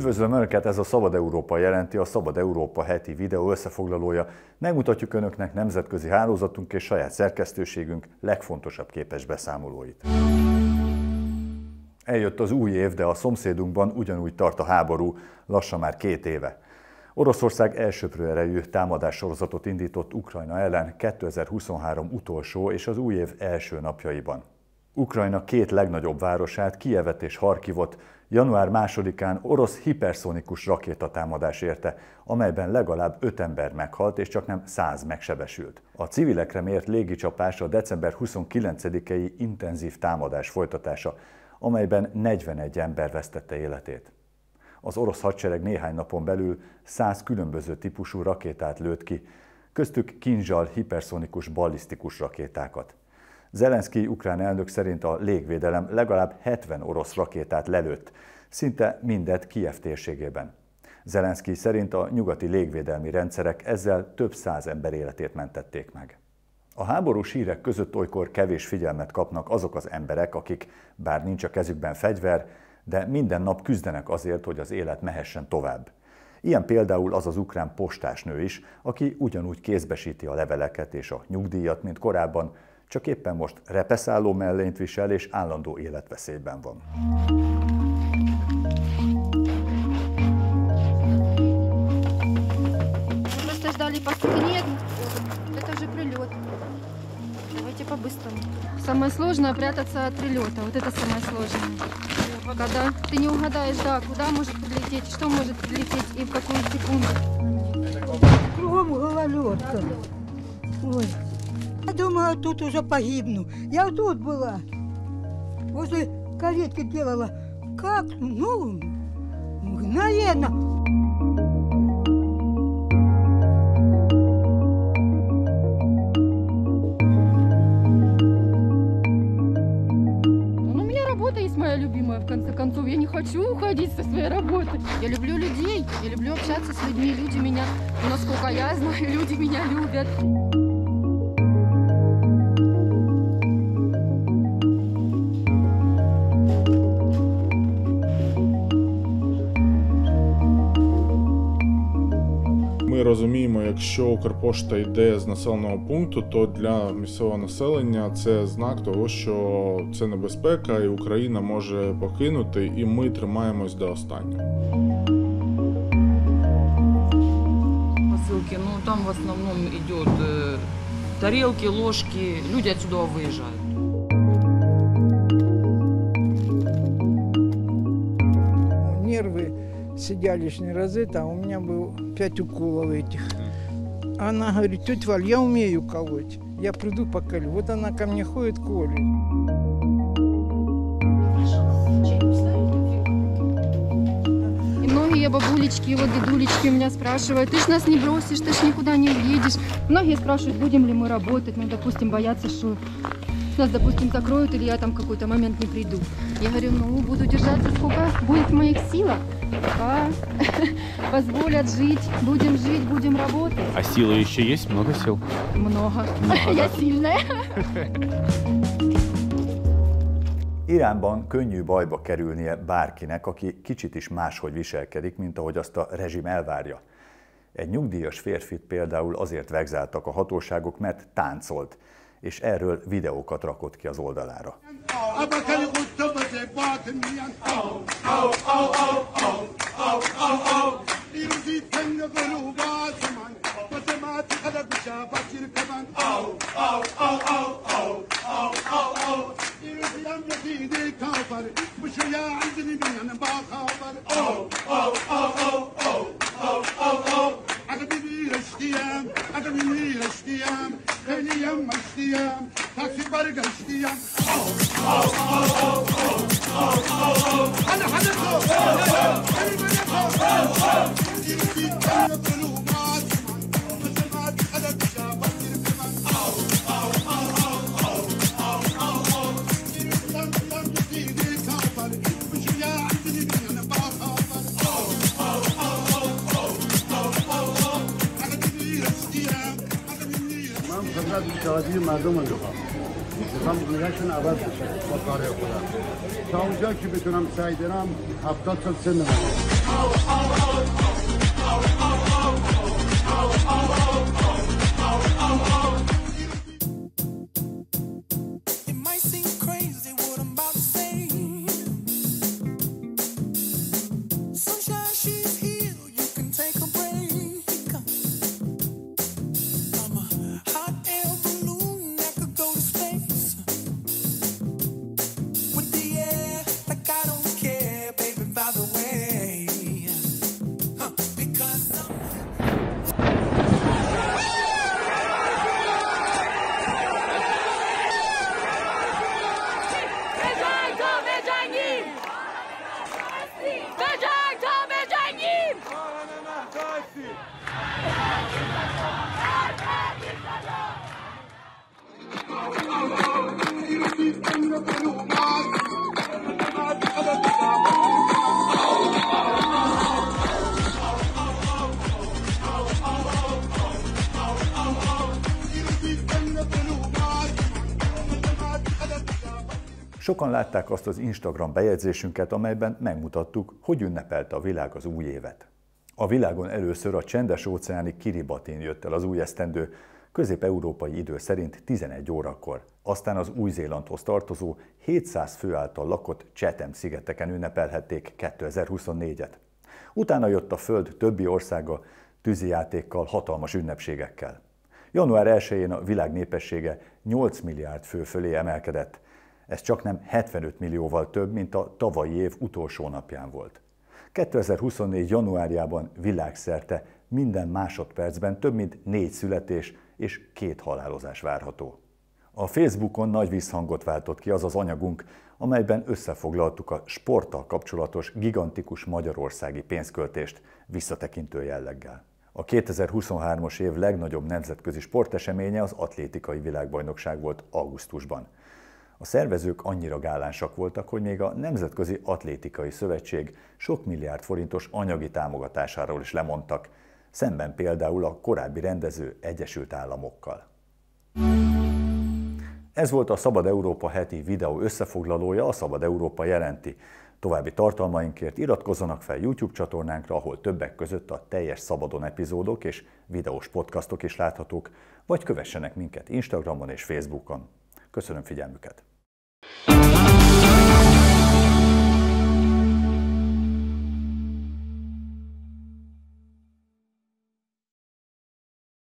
Üdvözlöm Önöket, ez a Szabad Európa jelenti, a Szabad Európa heti videó összefoglalója. Megmutatjuk Önöknek nemzetközi hálózatunk és saját szerkesztőségünk legfontosabb képes beszámolóit. Eljött az új év, de a szomszédunkban ugyanúgy tart a háború, lassan már két éve. Oroszország elsőprő erejű támadássorozatot indított Ukrajna ellen 2023 utolsó és az új év első napjaiban. Ukrajna két legnagyobb városát, Kijevet és Harkivot január másodikán orosz hiperszonikus rakétatámadás érte, amelyben legalább öt ember meghalt és csak nem száz megsebesült. A civilekre mért légicsapás a december 29-i intenzív támadás folytatása, amelyben 41 ember vesztette életét. Az orosz hadsereg néhány napon belül 100 különböző típusú rakétát lőtt ki, köztük kinzsal hiperszonikus ballisztikus rakétákat. Zelenszky ukrán elnök szerint a légvédelem legalább 70 orosz rakétát lelőtt, szinte mindet Kiev térségében. Zelenszky szerint a nyugati légvédelmi rendszerek ezzel több száz ember életét mentették meg. A háborús hírek között olykor kevés figyelmet kapnak azok az emberek, akik, bár nincs a kezükben fegyver, de minden nap küzdenek azért, hogy az élet mehessen tovább. Ilyen például az az ukrán postásnő is, aki ugyanúgy kézbesíti a leveleket és a nyugdíjat, mint korábban, csak éppen most repeszálló mellényt visel és állandó életveszélyben van. Самое сложное прятаться от прилета. Вот это самое сложное. Когда ты не угадаешь, да, куда может прилететь, что может прилететь и в какую секунду. Кругом гололедка. Ой. Я думала, тут уже погибну. Я тут была. Возле калитки делала. Как? Ну, мгновенно. Своей работы. Я люблю людей, я люблю общаться с людьми. Люди меня, насколько я знаю, люди меня любят. Ми розуміємо, якщо Укрпошта йде з населеного пункту, то для місцевого населення це знак того, що це небезпека, і Україна може покинути, і ми тримаємось до останнього. посылки, ну там в основном идет э, тарелки, ложки, люди отсюда выезжают. Сидялищные разы, а у меня был пять уколов этих. Она говорит, тетя Валь, я умею колоть. Я приду поколю. Вот она ко мне ходит, колет. И многие бабулечки, вот дедулечки меня спрашивают, ты ж нас не бросишь, ты ж никуда не уедешь. Многие спрашивают, будем ли мы работать, ну, допустим, боятся, что нас, допустим, закроют или я там в какой-то момент не приду. Я говорю, ну, буду держаться, сколько будет в моих силах. Пока позволят жить, будем жить, будем работать. А силы еще есть? Много сил? Много. Я сильная. Iránban könnyű bajba kerülnie bárkinek, aki kicsit is máshogy viselkedik, mint ahogy azt a rezsim elvárja. Egy nyugdíjas férfit például azért vegzáltak a hatóságok, mert táncolt, és erről videókat rakott ki az oldalára. Oh, خارج هشتيع أنا حنخرب أنا بنخرب بدي بدي بدي الكوادير معدومة اللغة می‌خوام دنیاشون عوض بشه. با کار خودم. تا اونجا که بتونم سعی دارم هفتاد سال سن Sokan látták azt az Instagram bejegyzésünket, amelyben megmutattuk, hogy ünnepelte a világ az új évet. A világon először a csendes óceáni Kiribatin jött el az új esztendő, közép-európai idő szerint 11 órakor. Aztán az Új-Zélandhoz tartozó 700 fő által lakott Chatham szigeteken ünnepelhették 2024-et. Utána jött a Föld többi országa tűzijátékkal, hatalmas ünnepségekkel. Január 1-én a világ népessége 8 milliárd fő fölé emelkedett. Ez csak nem 75 millióval több, mint a tavalyi év utolsó napján volt. 2024. januárjában világszerte minden másodpercben több mint négy születés és két halálozás várható. A Facebookon nagy visszhangot váltott ki az az anyagunk, amelyben összefoglaltuk a sporttal kapcsolatos gigantikus magyarországi pénzköltést visszatekintő jelleggel. A 2023-as év legnagyobb nemzetközi sporteseménye az atlétikai világbajnokság volt augusztusban. A szervezők annyira gálánsak voltak, hogy még a Nemzetközi Atlétikai Szövetség sok milliárd forintos anyagi támogatásáról is lemondtak, szemben például a korábbi rendező Egyesült Államokkal. Ez volt a Szabad Európa heti videó összefoglalója, a Szabad Európa jelenti. További tartalmainkért iratkozzanak fel YouTube csatornánkra, ahol többek között a teljes Szabadon epizódok és videós podcastok is láthatók, vagy kövessenek minket Instagramon és Facebookon. Köszönöm figyelmüket!